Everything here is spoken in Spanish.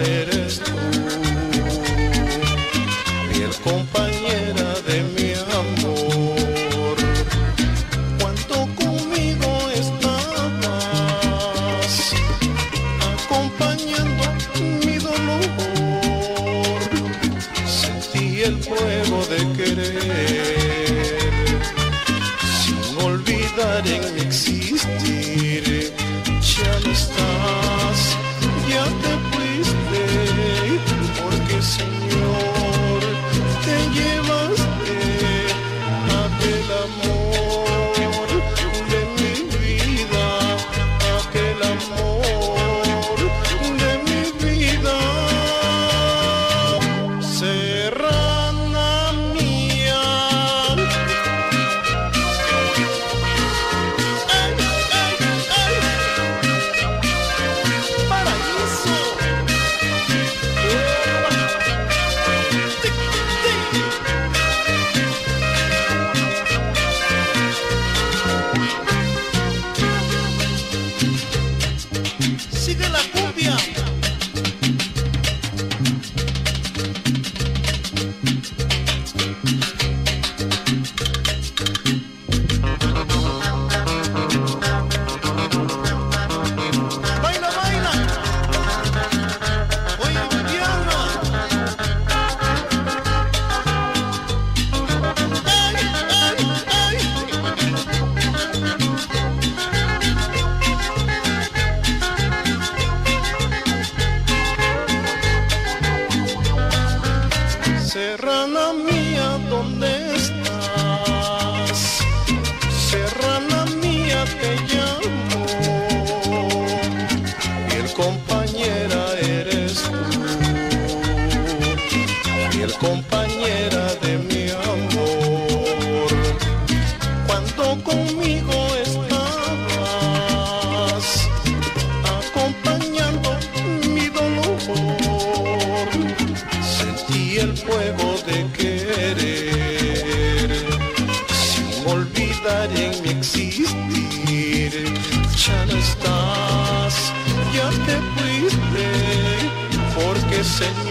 eres tú, fiel compañera de mi amor. Cuanto conmigo estabas, acompañando mi dolor, sentí el poder. Olvidar en mi existir. Ya no estás, ya te fuiste, porque Señor